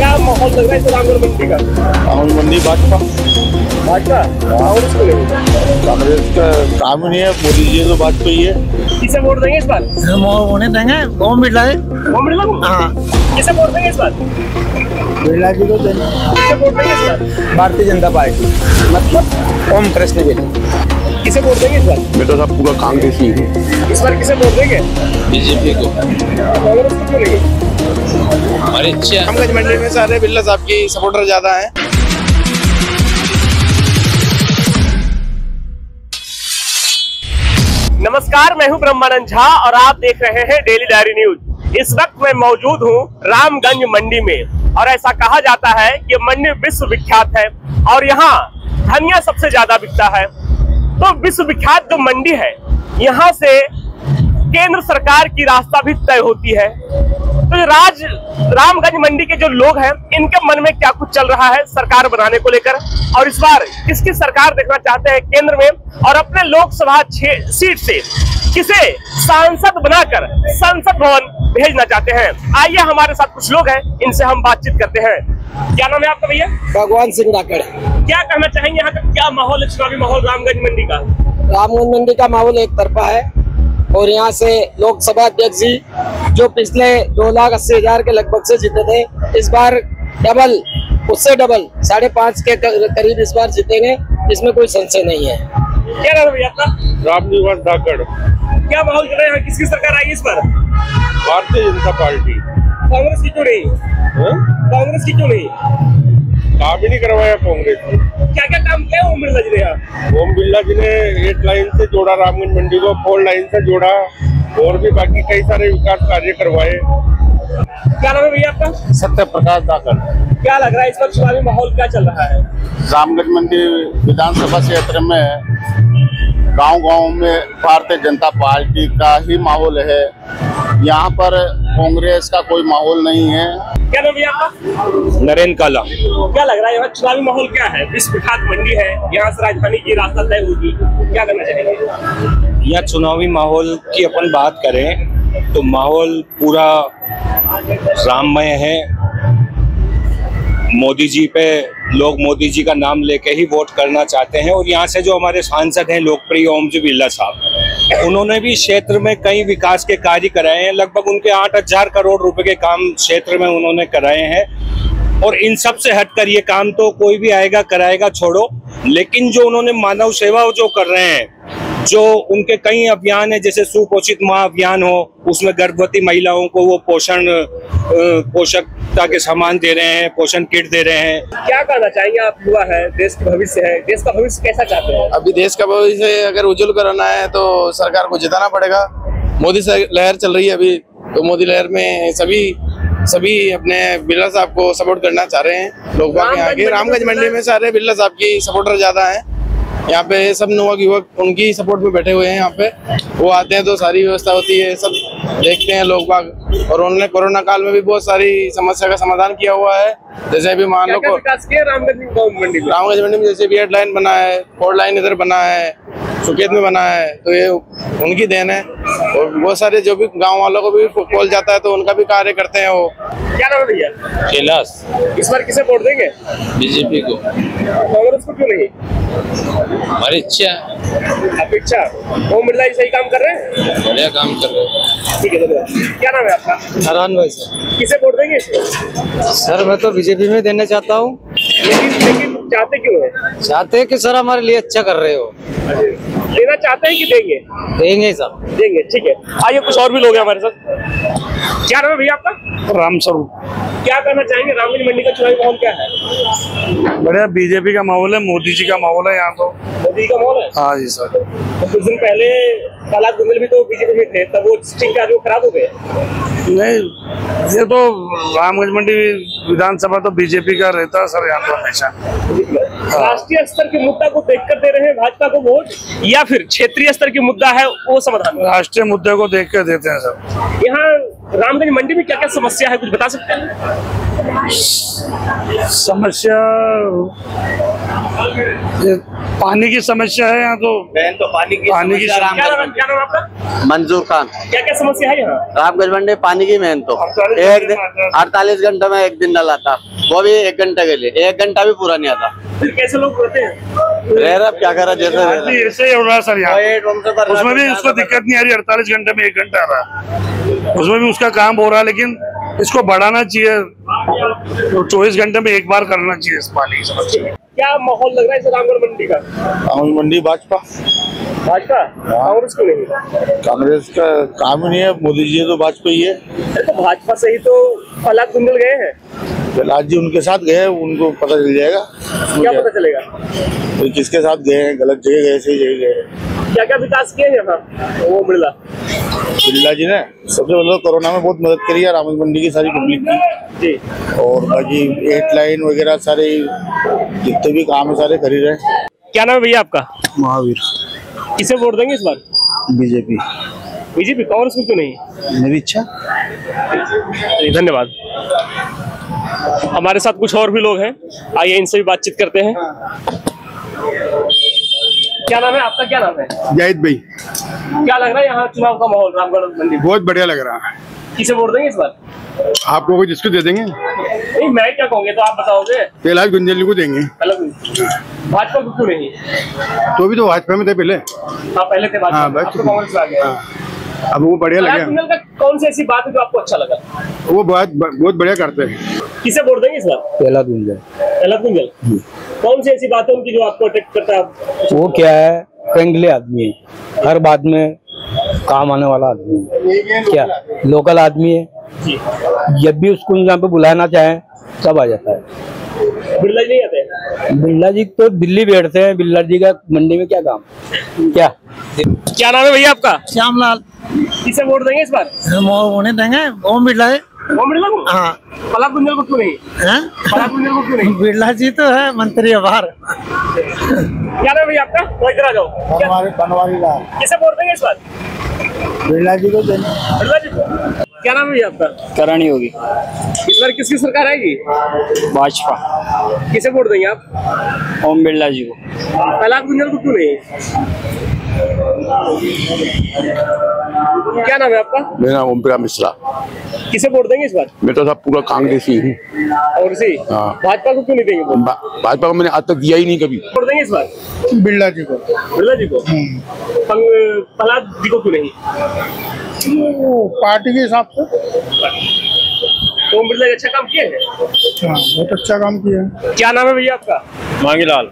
क्या माहौल लग रहा है रामगढ़ मंडी का? राहुल मंडी भाजपा। भाजपा? कांग्रेस को कांग्रेस का काम नहीं है मोदी जी तो भाजपा ही है। किसे वोट देंगे इस बार? उन्हें देंगे ओम बिरला है? ओम बिरला को हाँ? किसे वोट देंगे इस बार? बिरला जी को देंगे। किसे वोट देंगे इस बार? भारतीय जनता पार्टी। मतलब ओम कृष्ण जी। किसे वोट देंगे इस बार? बेटा साहब पूरा कांग्रेस ही है। इस बार किसे वोट देंगे? बीजेपी को। कांग्रेस को क्यों नहीं हमारी इच्छा रामगंज मंडी में सारे बिरला साहब की सपोर्टर ज़्यादा हैं। नमस्कार मैं हूँ ब्रह्मानंद झा और आप देख रहे हैं डेली डायरी न्यूज़। इस वक्त मैं मौजूद हूँ रामगंज मंडी में और ऐसा कहा जाता है कि मंडी विश्व विख्यात है और यहाँ धनिया सबसे ज़्यादा बिकता है। तो विश्व विख्यात जो मंडी है यहाँ से केंद्र सरकार की रास्ता भी तय होती है। तो राज रामगंज मंडी के जो लोग हैं इनके मन में क्या कुछ चल रहा है सरकार बनाने को लेकर? और इस बार किसकी सरकार देखना चाहते हैं केंद्र में? और अपने लोकसभा सीट से किसे सांसद बनाकर संसद भवन भेजना चाहते हैं? आइए हमारे साथ कुछ लोग हैं इनसे हम बातचीत करते हैं। क्या नाम है आपका भैया? भगवान सिंह राकड़ क्या कहना चाहेंगे यहाँ का? क्या माहौल है चुनावी माहौल रामगंज मंडी का? रामगंज मंडी का माहौल एक तरफा है और यहाँ से लोकसभा अध्यक्ष जी जो पिछले दो लाख अस्सी हज़ार के लगभग से जीते थे इस बार डबल उससे डबल साढ़े पाँच के करीब इस बार जीतेंगे इसमें कोई संशय नहीं है। क्या नाम है भैया रामनिवास धाकड़। क्या माहौल चल रहा है किसकी सरकार आएगी इस बार? भारतीय जनता पार्टी। कांग्रेस की क्यों नहीं? कांग्रेस की क्यों नहीं? काम ही नहीं करवाया कांग्रेस ने। क्या क्या काम किया ओम बिरला जी ने ओम बिरला जी ने एट लाइन से जोड़ा रामगंज मंडी को फोर लाइन से जोड़ा। और भी बाकी कई सारे विकास कार्य करवाए। क्या नाम है भैया आपका? सत्य प्रकाश दाकर क्या लग रहा है इस वक्त चुनावी माहौल क्या चल रहा है? रामगढ़ मंडी विधानसभा क्षेत्र में गाँव गाँव में भारतीय जनता पार्टी का ही माहौल है। यहाँ पर कांग्रेस का कोई माहौल नहीं है। क्या नाम भैया आपका? नरेंद्र काला। क्या लग रहा है यहाँ चुनावी माहौल क्या है? विश्व विख्यात मंडी है यहाँ से राजधानी की रास्ता तय होगी। क्या करना चाहेंगे? यहाँ चुनावी माहौल की अपन बात करें तो माहौल पूरा राममय है। मोदी जी पे, लोग मोदी जी का नाम लेके ही वोट करना चाहते हैं और यहाँ से जो हमारे सांसद हैं, लोकप्रिय ओम जी बिरला साहब, उन्होंने भी क्षेत्र में कई विकास के कार्य कराए हैं। लगभग उनके आठ हज़ार करोड़ रुपए के काम क्षेत्र में उन्होंने कराए हैं। और इन सबसे हटकर ये काम तो कोई भी आएगा, कराएगा, छोड़ो। लेकिन जो उन्होंने मानव सेवा जो कर रहे हैं जो उनके कई अभियान है जैसे सुपोषित माह अभियान हो उसमें गर्भवती महिलाओं को वो पोषण पोषकता के सामान दे रहे हैं पोषण किट दे रहे हैं। क्या कहना चाहिए आप युवा है देश का भविष्य है देश का भविष्य कैसा चाहते हैं? अभी देश का भविष्य अगर उज्जवल कराना है तो सरकार को जिताना पड़ेगा। मोदी लहर चल रही है अभी तो मोदी लहर में सभी सभी अपने बिरला साहब को सपोर्ट करना चाह रहे हैं। लोग यहाँ रामगंज मंडी में सारे बिरला साहब की सपोर्टर ज़्यादा हैं। यहाँ पे सब युवक युवक उनकी सपोर्ट में बैठे हुए हैं यहाँ पे। वो आते हैं तो सारी व्यवस्था होती है सब देखते हैं लोग बाग। और उन्होंने कोरोना काल में भी बहुत सारी समस्या का समाधान किया हुआ है। जैसे अभी मान लो रामगंज मंडी में? मंडी में जैसे भी हेडलाइन लाइन बना है फोर लाइन इधर बना है सुकेत में बना है तो ये उनकी देन है। और बहुत सारे जो भी गाँव वालों को भी कॉल जाता है तो उनका भी कार्य करते हैं वो। क्या नाम है भैया? कैलाश। इस बार किसे वोट देंगे? बीजेपी को। कांग्रेस को क्यों नहीं? हमारी इच्छा अपेक्षा ओम बिरला जी सही काम कर रहे हैं? बढ़िया काम कर रहे हैं। ठीक है धन्यवाद। क्या नाम है आपका? नारायण भाई सर। किसे वोट देंगे सर मैं तो बीजेपी में देना चाहता हूँ। लेकिन लेकिन चाहते क्यों है? चाहते हैं कि सर हमारे लिए अच्छा कर रहे हो। देना चाहते हैं कि देंगे? देंगे सर। देंगे ठीक है। आइए कुछ और भी लोग हैं हमारे साथ। क्या नाम है भैया आपका? राम स्वरूप। क्या कहना चाहेंगे? रामगंज मंडी का चुनावी माहौल क्या है? बढ़िया बीजेपी का माहौल है मोदी जी का माहौल है यहाँ तो। मोदी का माहौल है? हाँ जी सर। तो कुछ दिन पहले प्रहलाद गुंजल भी तो बीजेपी में थे तब वो स्टिंग का जो खराब हो गए। नहीं ये तो रामगंज मंडी विधानसभा तो बीजेपी का रहता है सर यहाँ तो हमेशा। राष्ट्रीय स्तर के मुद्दा को देखकर दे रहे हैं भाजपा को वोट या फिर क्षेत्रीय स्तर की मुद्दा है वो समाधान? राष्ट्रीय मुद्दे को देख कर देते हैं सर। यहाँ रामगंज मंडी में क्या क्या समस्या है कुछ बता सकते हैं? समस्या पानी की समस्या है यहाँ तो। बहन तो पानी की पानी की क्या नाम है आपका? मंजूर खान। क्या क्या समस्या है यहाँ? रामगंज मंडी पानी की मेहनत तो। एक दिन। अड़तालीस घंटे में एक दिन नल आता वो भी एक घंटे के लिए। एक घंटा भी पूरा नहीं आता। फिर कैसे लोग रहते हैं? रह रहा क्या कर रहा जैसे आदमी ऐसे ही हो रहा है सर यहाँ रहा, उसमें भी तो उसको दिक्कत नहीं आ रही अड़तालीस घंटे में एक घंटा आ रहा है। उसमें भी उसका काम हो रहा है लेकिन इसको बढ़ाना चाहिए। तो चौबीस घंटे में एक बार करना चाहिए इस पानी की क्या माहौल लग रहा है इस रामगढ़ मंडी का? मंडी भाजपा। भाजपा? कांग्रेस को नहीं कांग्रेस का काम ही नहीं है मोदी जी तो भाजपा ही है। तो भाजपा से ही तो फलाक गुंजल गए हैं। प्रहलाद जी उनके साथ गए उनको पता चल जाएगा। क्या पता चलेगा? तो किसके साथ गए हैं गलत जगह गए सही जगह गए क्या क्या विकास किए हैं यहाँ? वो बिरला। बिरला जी ने सबसे पहले तो कोरोना में बहुत मदद करी है रामन मंडी की सारी पब्लिक की। जी। और बाकी एट लाइन वगैरह सारे जितने भी काम है सारे खरीद रहे क्या नाम है भैया आपका? महावीर। किसे वोट देंगे इस बार? बीजेपी। बीजेपी कांग्रेस को क्यों नहीं? मेरी इच्छा? धन्यवाद। हमारे साथ कुछ और भी लोग हैं। आइए इनसे भी बातचीत करते हैं। क्या नाम है? आपका क्या नाम है? जाहिद भाई। क्या लग रहा है यहाँ चुनाव का माहौल रामगढ़ मंडी में? बहुत बढ़िया लग रहा है। किसे वोट देंगे इस बार? आपको कोई जिसको दे देंगे। नहीं मैं क्या कहूँगे तो आप बताओगे। कैलाश गुंजली को देंगे। भाजपा को क्यों नहीं? तो भी तो भाजपा में थे पहले। हाँ पहले थे भाजपा हाँ, अब कांग्रेस में आ गया हाँ। अब वो बढ़िया लगे। कौन सी ऐसी बात है जो आपको अच्छा लगा? वो बहुत बहुत बढ़िया करते हैं। किसे वोट देंगे इस बार? पहला गुंजल। प्रहलाद कुंजल कौन सी ऐसी बात है उनकी जो आपको अट्रैक्ट करता है? वो क्या है? फ्रेंडली आदमी है। हर बात में काम आने वाला आदमी है। क्या? लोकल आदमी है। जब भी उसको यहाँ पे बुलाना चाहे सब आ जाता है। बिरला जी नहीं आते? बिरला जी तो दिल्ली बैठते हैं। बिरला जी का मंडी में क्या काम? क्या? क्या नाम है भैया आपका? श्यामलाल। किसे वोट देंगे इस बार? उन्हें देंगे ओम बिरला है ओम बिरला को? हाँ। प्रहलाद कुंजल को क्यों नहीं? हैं? प्रहलाद कुंजल को क्यों नहीं? बिरला जी तो है मंत्री है बाहर क्या नाम है भैया आपका? वो इधर आ जाओ। क्या- बनवारी लाल। किसे वोट देंगे इस बार? बिरला जी को देंगे बिरला जी को। क्या नाम है भैया आपका? करानी होगी। इस बार किसकी सरकार आएगी? भाजपा। किसे वोट देंगे आप? ओम बिरला जी को। प्रहलाद कुंजल को क्यों नहीं? क्या नाम है आपका? मेरा नाम ओम प्रकाश मिश्रा। किसे वोट देंगे इस बार? मैं तो सब पूरा कांग्रेसी हूँ। और इसी? हाँ। भाजपा को क्यों नहीं देंगे भा- भाजपा को मैंने आज तक दिया ही नहीं कभी। वोट देंगे इस बार? बिरला जी को। बिरला जी को? पंग- प्रहलाद जी को क्यों नहीं? पार्टी के हिसाब से। ओम बिरला अच्छा काम किए हैं? हाँ बहुत अच्छा काम किया है। क्या नाम है भैया आपका? मांगीलाल।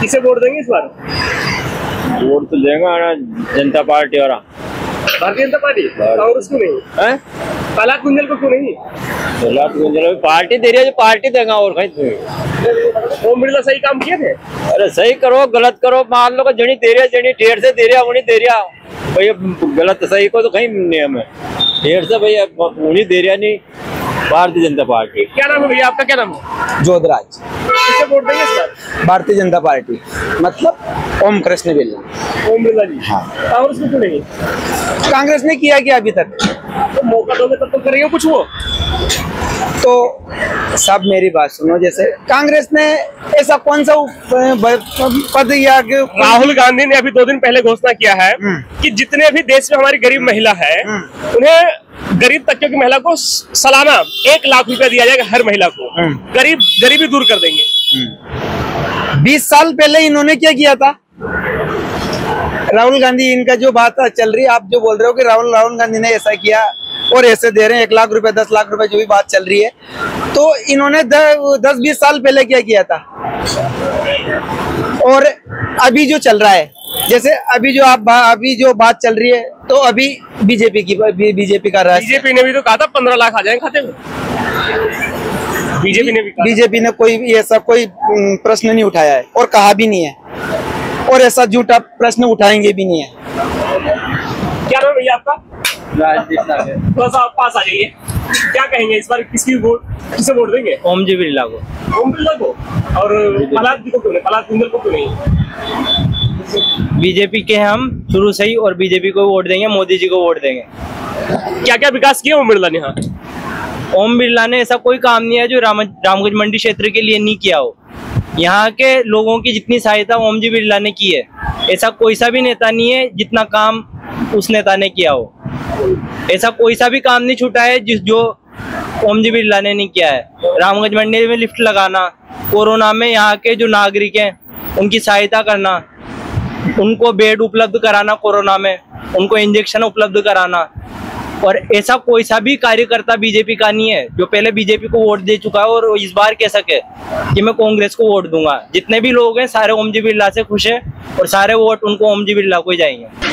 किसे वोट देंगे इस बार? वोट तो देगा जनता पार्टी और भारतीय जनता पार्टी? कांग्रेस को नहीं। हैं? प्रहलाद कुंजल को क्यों नहीं? प्रहलाद गुंजल पार्टी दे रही है जो पार्टी देगा और कहीं तो। ओम बिरला सही काम किए थे? अरे सही करो गलत करो मान लो कि जनी दे रहा जनी डेढ़ से दे रहा उन्हीं दे रहा भैया गलत सही को तो कहीं नियम है डेढ़ से भैया उन्हीं दे रहा नहीं। भारतीय जनता पार्टी। क्या नाम है भैया? आपका क्या नाम है? जोधराज। वोट देंगे भारतीय जनता पार्टी। मतलब ओम कृष्ण बिरला। ओम बिरला जी। कांग्रेस को क्यों नहीं? कांग्रेस ने किया क्या अभी तक? तो मौका दोगे तब तो करेंगे कुछ वो। तो सब मेरी बात सुनो जैसे कांग्रेस ने ऐसा कौन सा पद या राहुल गांधी ने अभी दो दिन पहले घोषणा किया है कि जितने भी देश में हमारी गरीब महिला है उन्हें गरीब तबके की महिला को सालाना एक लाख रुपया दिया जाएगा हर महिला को। गरीब गरीबी दूर कर देंगे। बीस साल पहले इन्होंने क्या किया था? राहुल गांधी इनका जो बात चल रही है आप जो बोल रहे हो कि राहुल राहुल गांधी ने ऐसा किया और ऐसे दे रहे हैं एक लाख रुपए दस लाख रुपए जो भी बात चल रही है तो इन्होंने द- दस बीस साल पहले क्या किया था? और अभी जो चल रहा है जैसे अभी जो आप अभी जो बात चल रही है तो अभी बीजेपी की बीजेपी का राष्ट्र बीजेपी ने भी तो कहा था पंद्रह लाख आ जाए खाते में। बीजेपी ने भी बीजेपी ने कोई ऐसा कोई प्रश्न नहीं उठाया है और कहा भी नहीं है। और ऐसा झूठा प्रश्न उठाएँगे भी नहीं है। क्या नाम भैया आपका? थोड़ा सा आप पास आ जाइए। क्या कहेंगे इस बार किसकी वोट किसे वोट देंगे? ओम जी बिरला को। ओम बिरला को? और प्रहलाद जी को क्यों नहीं? प्रहलाद कुंजल को क्यों नहीं? बीजेपी के हम शुरू से ही और बीजेपी को वोट देंगे मोदी जी को वोट देंगे। क्या क्या विकास किया ओम बिरला ने यहाँ? ओम बिरला ने ऐसा कोई काम नहीं है जो राम रामगंज मंडी क्षेत्र के लिए नहीं किया हो। यहाँ के लोगों की जितनी सहायता ओम जी बिरला ने की है, ऐसा कोई सा भी नेता नहीं है जितना काम उस नेता ने किया हो। ऐसा कोई सा भी काम नहीं छूटा है जिस जो ओम जी बिरला ने नहीं किया है। रामगंज मंडी में लिफ्ट लगाना, कोरोना में यहाँ के जो नागरिक हैं, उनकी सहायता करना, उनको बेड उपलब्ध कराना कोरोना में, उनको इंजेक्शन उपलब्ध कराना और ऐसा कोई सा भी कार्यकर्ता बीजेपी का नहीं है, जो पहले बीजेपी को वोट दे चुका है और इस बार कह सके कि मैं कांग्रेस को वोट दूँगा। जितने भी लोग हैं, सारे ओम जी बिरला से खुश है और सारे वोट उनको ओम जी बिरला को ही जाएँगे।